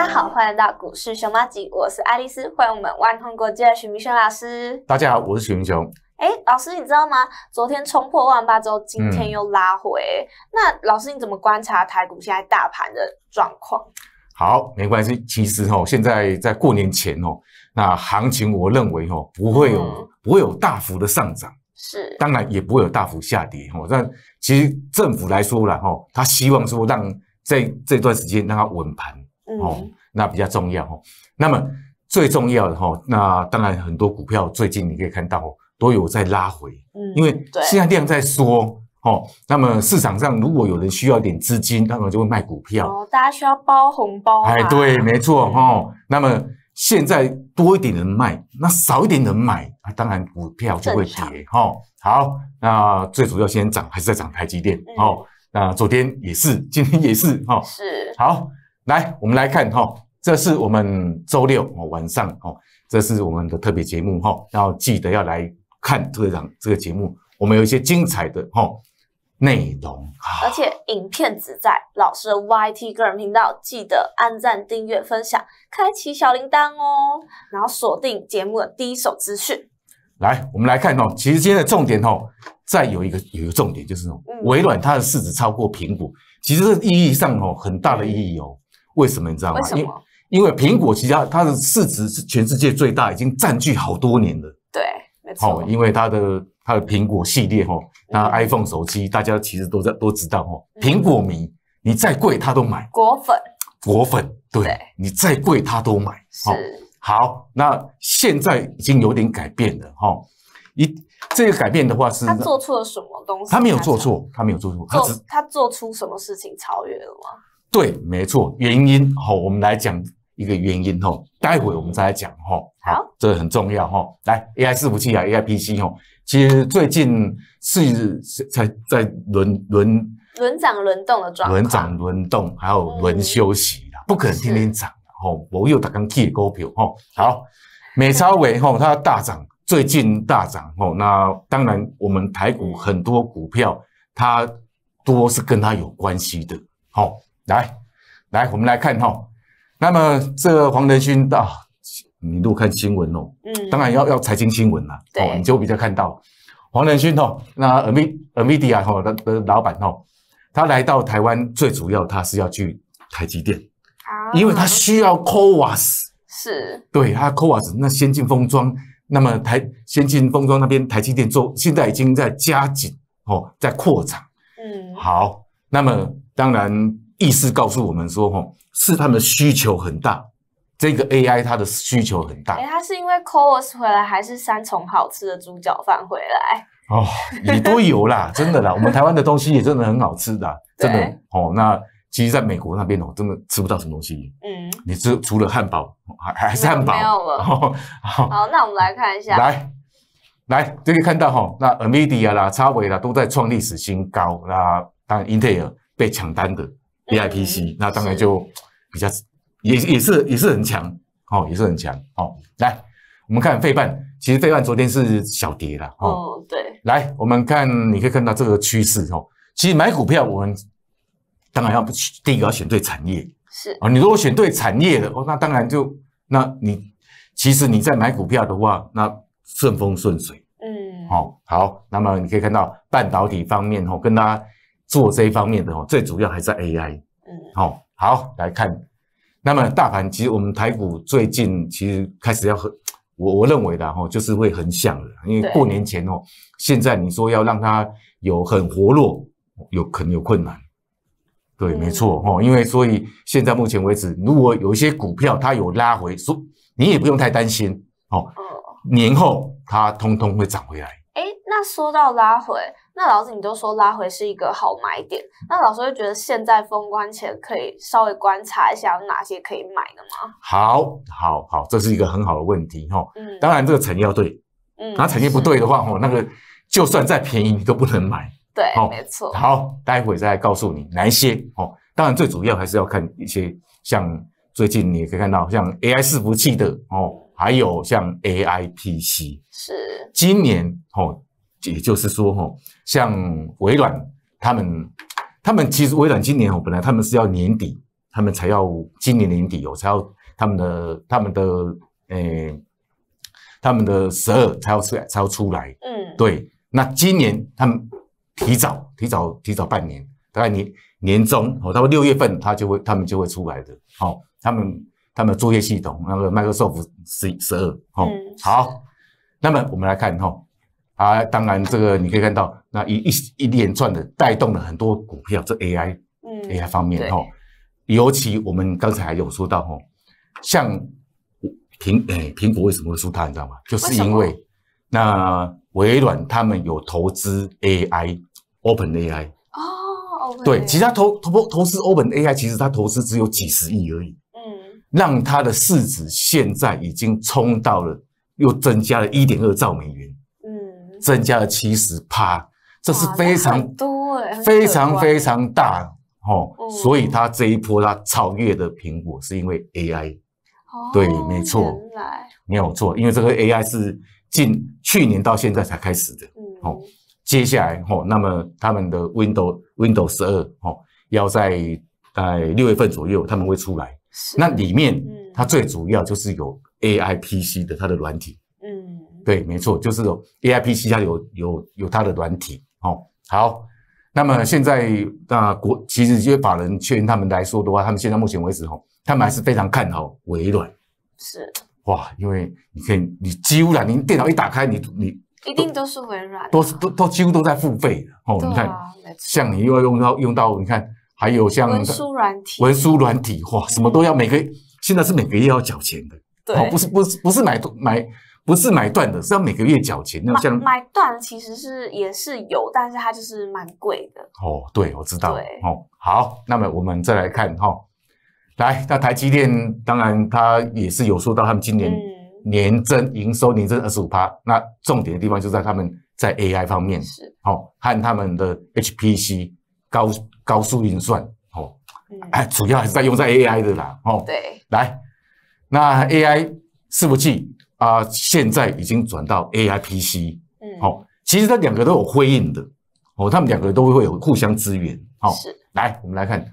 大家好，欢迎来到股市熊猫集，我是爱丽丝，欢迎我们万通国际的许明轩老师。大家好，我是许明雄。哎，老师，你知道吗？昨天冲破万八之后，今天又拉回。那老师，你怎么观察台股现在大盘的状况？好，没关系。其实哦，现在在过年前哦，那行情我认为哦，不会有不会有大幅的上涨，是，当然也不会有大幅下跌哦。但其实政府来说了哈，他希望说让在这段时间让它稳盘哦，那比较重要哦。那么最重要的哈，那当然很多股票最近你可以看到。都有在拉回，嗯，因为现在量在缩，哦，那么市场上如果有人需要点资金，那么就会卖股票，哦，大家需要包红包，哎，对，没错，哈，那么现在多一点人卖，那少一点人买，啊，当然股票就会跌，哈，好，那最主要先涨还是在涨台积电，哦，那昨天也是，今天也是，哈，是，好，来，我们来看，哈，这是我们周六哦晚上，哦，这是我们的特别节目，哈，要记得要来。看这场这个节目，我们有一些精彩的哈内容，而且影片只在老师的 YT 个人频道，记得按赞、订阅、分享，开启小铃铛哦，然后锁定节目的第一手资讯。来，我们来看哦，其实今天的重点哦，再有一个有一个重点就是哦，微软它的市值超过苹果，其实这意义上哦很大的意义哦。为什么你知道吗？为什么？因为苹果其实它的市值是全世界最大，已经占据好多年了。对。好，因为它的它的苹果系列哈，那 iPhone 手机大家其实都在都知道哦，苹果迷你再贵他都买，果粉果粉，对，你再贵他都买。是好，那现在已经有点改变了哈，一这个改变的话是他做错了什么东西？他没有做错，他没有做错，他只他做出什么事情超越了吗？对，没错，原因好，我们来讲。一个原因吼，待会我们再来讲吼。好，这个很重要吼。来，AI 伺服器啊，AI PC 吼，其实最近是才在轮轮轮涨轮动的状况，轮涨轮动，还有轮休息啦，不可能天天涨吼。我又打刚 K 股票吼。好，美超伟吼，它大涨，最近大涨吼。那当然，我们台股很多股票，它多是跟它有关系的。好，来来，我们来看吼。那么这个黄仁勋啊，你如果看新闻哦，嗯，当然要要财经新闻啦，哦，你就比较看到。黄仁勋哦，那 Ami Amidia 哈的的老板哦，他来到台湾最主要他是要去台积电，啊，因为他需要 CoWAS，是，对，他 CoWAS 那先进封装，那么台先进封装那边台积电做现在已经在加紧哦，在扩厂，嗯，好，那么当然意思告诉我们说吼。是他们的需求很大，这个 AI 它的需求很大。哎，它是因为 CoWAS 回来，还是三重好吃的猪脚饭回来？哦，也都有啦，真的啦。我们台湾的东西也真的很好吃的，真的哦。那其实，在美国那边哦，真的吃不到什么东西。嗯，你吃除了汉堡，还还是汉堡没有了。好，那我们来看一下，来来，就可以看到哈，那 Nvidia 啦、超微啦，都在创历史新高。那当然，Intel 被抢单的。A I P C，那当然就比较也也是也是很强哦，也是很强哦。来，我们看费半，其实费半昨天是小跌了哦。对，来，我们看，你可以看到这个趋势哦。其实买股票，我们当然要第一个要选对产业是啊。你如果选对产业的哦，那当然就那你其实你在买股票的话，那顺风顺水。嗯，好，好，那么你可以看到半导体方面哦，跟大家。做这一方面的哦，最主要还是 AI。嗯，好，好来看。那么大盘其实我们台股最近其实开始要很，我我认为的哈，就是会横向了，因为过年前哦，现在你说要让它有很活络，有可能有困难。对，没错哦，因为所以现在目前为止，如果有一些股票它有拉回，说你也不用太担心哦。年后它通通会涨回来。哎，那说到拉回。那老师，你都说拉回是一个好买点，那老师会觉得现在封关前可以稍微观察一下有哪些可以买的吗？好，好，好，这是一个很好的问题哈。嗯，当然这个产业要对，嗯，那产业不对的话，哦，那个就算再便宜你都不能买。对，没错。好，待会再告诉你哪一些哦。当然最主要还是要看一些像最近你也可以看到像 AI 伺服器的哦，还有像 AI PC 是今年哦。也就是说，哈，像微软他们，他们其实微软今年哦，本来他们是要年底他们才要今年年底哦，才要他们的他们的诶，他们的十二才要出来，才要出来。嗯，对。那今年他们提早提早提早半年，大概年年中哦，到六月份他就会他们就会出来的。好，他们他们作业系统那个 Microsoft 十十二。哦，好。那么我们来看哈，啊，当然这个你可以看到，那一一一连串的带动了很多股票，这 AI，嗯，AI 方面哈，尤其我们刚才有说到哈，像苹诶苹果为什么会输它，你知道吗？就是因为那微软他们有投资 AI，Open AI，哦，对，其实他投投投资 Open AI，其实他投资只有几十亿而已，嗯，让它的市值现在已经冲到了。又增加了一点二兆美元，嗯，增加了七十趴，这是非常多非常非常大哦。所以它这一波它超越的苹果，是因为 AI，对，没错，没有错，因为这个 AI 是近去年到现在才开始的，嗯，哦，接下来哦，那么他们的 Windows Windows 十二哦，要在在六月份左右他们会出来，那里面它最主要就是有。A I P C 的它的软体，嗯，对，没错，就是 A I P C 它有有有它的软体，哦，好，那么现在那国其实这些法人圈他们来说的话，他们现在目前为止，哦，他们还是非常看好微软，是，哇，因为你可以，你几乎啦，你电脑一打开，你你一定都是微软，都是都都几乎都在付费的，哦，你看，像你又要用到用到，你看还有像文书软体，文书软体，哇，什么都要每个现在是每个月要缴钱的。哦，不是不是不是买买不是买断的，是要每个月缴钱。那像买断其实是也是有，但是它就是蛮贵的。哦，对，我知道。对，哦，好，那么我们再来看哈，来，那台积电当然它也是有说到他们今年年增营收年增二十五趴，那重点的地方就在他们在 AI 方面是哦和他们的 HPC 高高速运算哦，哎，主要还是在用在 AI 的啦。哦，对，来。那 AI 伺服器啊，现在已经转到 AI PC，嗯，好，其实它两个都有辉映的，哦，他们两个都会有互相支援，好，是，来，我们来看，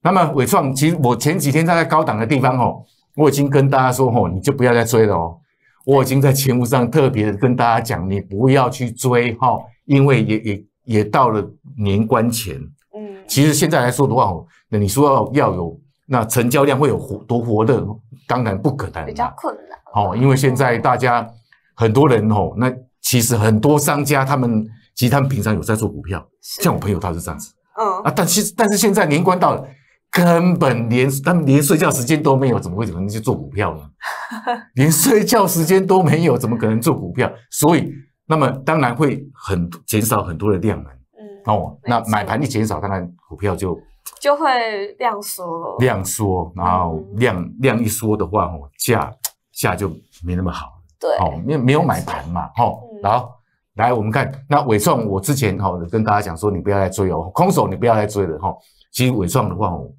那么伟创，其实我前几天在高档的地方，哦，我已经跟大家说，哦，你就不要再追了哦，我已经在节目上特别跟大家讲，你不要去追，哈，因为也也也到了年关前，嗯，其实现在来说的话，哦，那你说要要有。那成交量会有活多活的，当然不可能，比较困难哦。因为现在大家很多人哦，那其实很多商家他们其实他们平常有在做股票，像我朋友他是这样子，嗯啊，但其实但是现在年关到了，根本连他们连睡觉时间都没有，怎么会可能去做股票呢？连睡觉时间都没有，怎么可能做股票？所以那么当然会很减少很多的量能，嗯哦，那买盘一减少，当然股票就。就会量缩，量缩，然后量量一缩的话，哦，价价就没那么好，对，哦，因为没有买盘嘛，哦，然后来我们看那伟创，我之前哈跟大家讲说，你不要来追哦，空手你不要来追了哈。其实伟创的话，哦，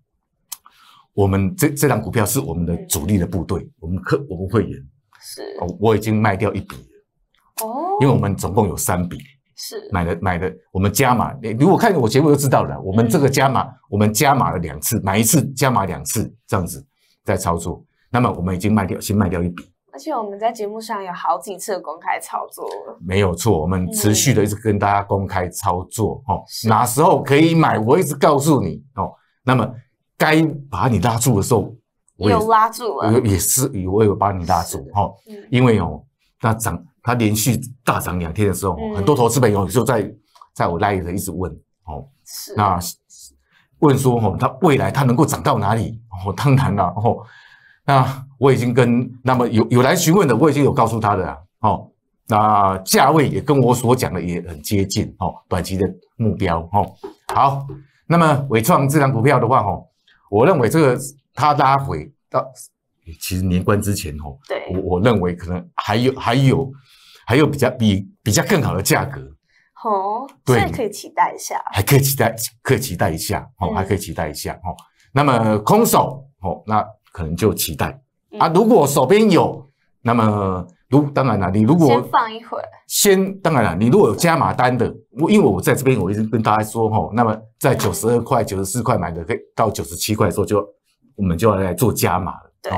我们这这档股票是我们的主力的部队，我们客我们会员。是，我已经卖掉一笔了，哦，因为我们总共有三笔。是买的买的，我们加码。你如果看我节目就知道了，我们这个加码，我们加码了两次，买一次加码两次，这样子在操作。那么我们已经卖掉，先卖掉一笔。而且我们在节目上有好几次公开操作了，没有错。我们持续的一直跟大家公开操作哦，哪时候可以买，我一直告诉你哦。那么该把你拉住的时候，我有拉住了，也是我有把你拉住哈，因为哦，那涨。它连续大涨两天的时候，很多投资朋友就在在我 live 一直问哦，那问说哦，它未来它能够涨到哪里？哦，当然了哦，那我已经跟那么有有来询问的，我已经有告诉他的哦，那价位也跟我所讲的也很接近哦，短期的目标哦。好，那么伟创这张股票的话哦，我认为这个它拉回到其实年关之前哦，对，我我认为可能还有还有。还有比较比比较更好的价格哦，对，可以期待一下，还可以期待，可以期待一下哦，还可以期待一下哦。那么空手哦，那可能就期待啊。如果手边有，那么如当然了，你如果先放一会儿，先当然了，你如果有加码单的，我因为我在这边，我一直跟大家说哦，那么在九十二块、九十四块买的，可以到九十七块的时候就我们就要来做加码了。对，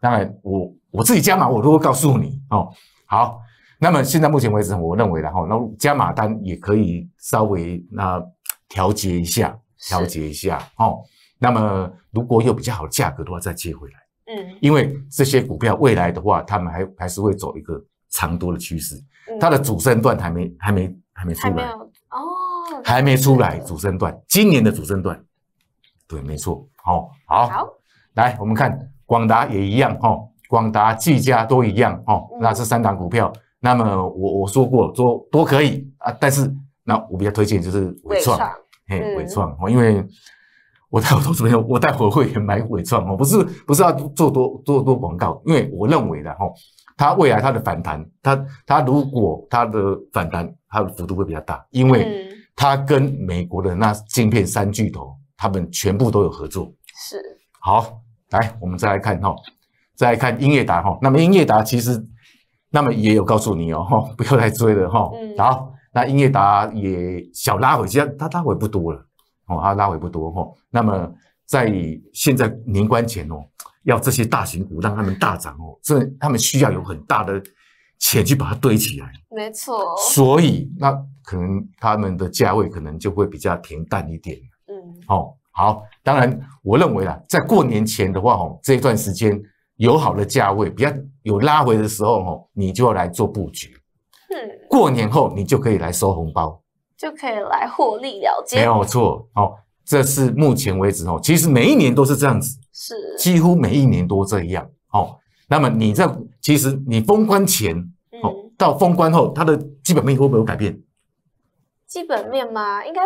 当然我我自己加码我都会告诉你哦。好，那么现在目前为止，我认为的哈，那加码单也可以稍微那调节一下，调节一下哦。那么如果有比较好的价格的话，再接回来。嗯，因为这些股票未来的话，他们还还是会走一个长多的趋势。它的主升段还没还没还没出来哦，还没出来主升段，今年的主升段，对，没错。好，好，来我们看广达也一样哈，广达、技嘉都一样哦。那这三档股票，那么我我说过说都可以啊，但是那我比较推荐就是伟创，嘿，伟创哦，因为。我带我投资朋友，我带我会员买伟创哦，不是不是要做多做多广告，因为我认为的哈，它未来它的反弹，它它如果它的反弹，它的幅度会比较大，因为它跟美国的那晶片三巨头，他们全部都有合作。是，好，来我们再来看哈，再来看英业达哈，那么英业达其实，那么也有告诉你哦哈，不要再追了哈。好，那英业达也小拉回，其实它拉回不多了。哦，它拉回不多哈。那么在现在年关前哦，要这些大型股让他们大涨哦，这他们需要有很大的钱去把它堆起来。没错。所以那可能他们的价位可能就会比较平淡一点。嗯。哦，好。当然，我认为啊，在过年前的话哦，这一段时间有好的价位，比较有拉回的时候哦，你就要来做布局。嗯。过年后你就可以来收红包。就可以来获利了结，没有错哦。这是目前为止哦，其实每一年都是这样子，是几乎每一年都这样哦。那么你在其实你封关前哦，到封关后，它的基本面会不会有改变？基本面吗？应该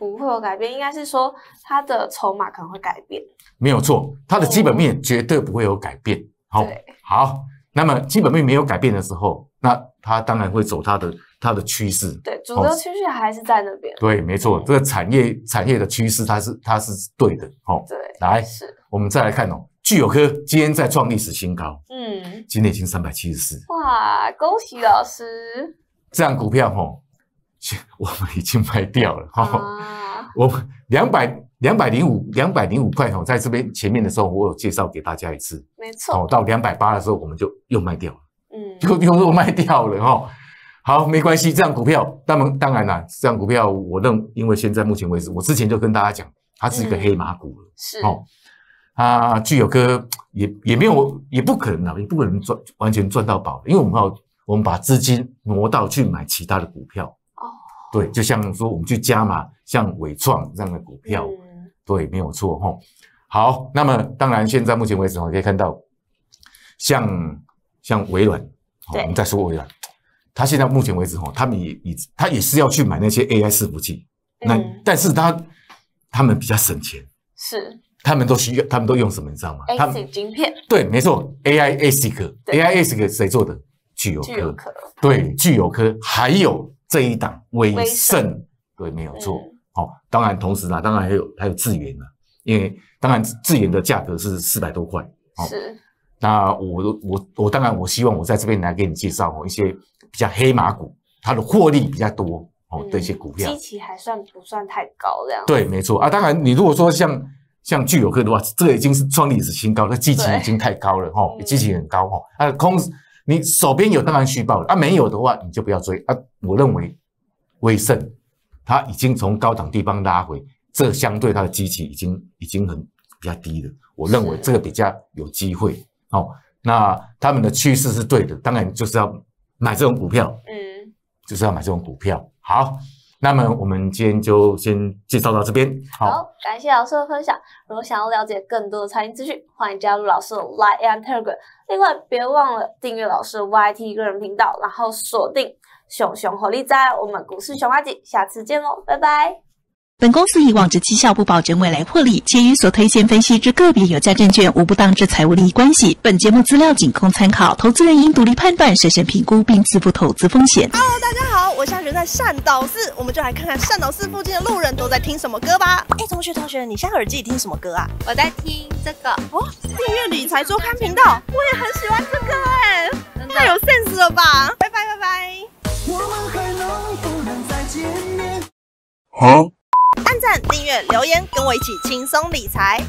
不会有改变，应该是说它的筹码可能会改变。没有错，它的基本面绝对不会有改变。好，好，那么基本面没有改变的时候，那它当然会走它的。它的趋势对主流趋势还是在那边。对，没错，这个产业产业的趋势它是它是对的。哦，对，来，是，我们再来看哦，聚友科今天在创历史新高，嗯，今天已经三百七十四。哇，恭喜老师！这样股票哦，我们已经卖掉了哈。我两百两百零五两百零五块哦，在这边前面的时候我有介绍给大家一次，没错。哦，到两百八的时候我们就又卖掉了，嗯，又又又卖掉了哈。好，没关系，这样股票，当然当然啦，这样股票，我认，因为现在目前为止，我之前就跟大家讲，它是一个黑马股了，是哦，它具有个也也没有，也不可能啊，也不可能赚完全赚到宝，因为我们要我们把资金挪到去买其他的股票，哦，对，就像说我们去加码像伟创这样的股票，对，没有错哈。好，那么当然现在目前为止，我可以看到，像像微软，我们再说微软。他现在目前为止哈，他们也也他也是要去买那些 AI 伺服器，那但是他他们比较省钱，是他们都需要，他们都用什么你知道吗？ASIC 晶片，对，没错，AI ASIC，AI ASIC 谁做的？具有科，对，具有科，还有这一档威盛，对，没有错。好，当然同时呢，当然还有还有智源呢，因为当然智源的价格是四百多块，是。那我我我当然我希望我在这边来给你介绍哦一些。比较黑马股，它的获利比较多哦的一些股票，基期还算不算太高这样？对，没错啊。当然，你如果说像像聚友客的话，这个已经是创历史新高，那基期已经太高了哈，基期很高哈。啊，空你手边有当然虚报了啊，没有的话你就不要追啊。我认为威盛它已经从高档地方拉回，这相对它的基期已经已经很比较低了。我认为这个比较有机会哦。那他们的趋势是对的，当然就是要。买这种股票，嗯，就是要买这种股票。好，那么我们今天就先介绍到这边。好，感谢老师的分享。如果想要了解更多的财经资讯，欢迎加入老师的 Line and Telegram。另外，别忘了订阅老师的 YT 个人频道，然后锁定熊熊火力在我们股市熊花姐，下次见喽，拜拜。本公司以往之绩效不保证未来获利，且与所推荐分析之个别有价证券无不当之财务利益关系。本节目资料仅供参考，投资人应独立判断、审慎评估并自负投资风险。Hello，大家好，我现在人在善导寺，我们就来看看善导寺附近的路人都在听什么歌吧。哎，同学同学，你现在耳机里听什么歌啊？我在听这个哦，订阅理财周刊频道，我也很喜欢这个哎，太有 sense 了吧！拜拜拜拜。我们还能不能再见面？好。按赞、订阅、留言，跟我一起轻松理财。